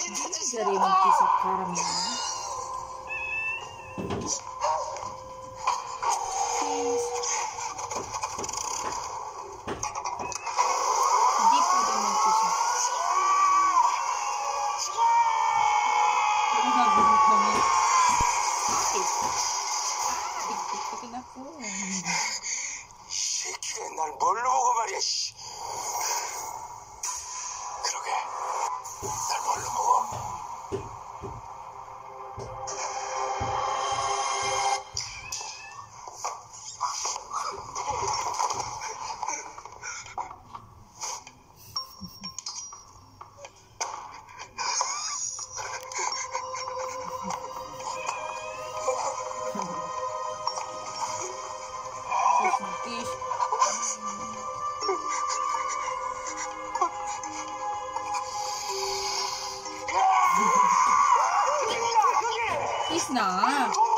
Sarili kisip karamnya. 날 뭘로 보고 말 Tish. He's not.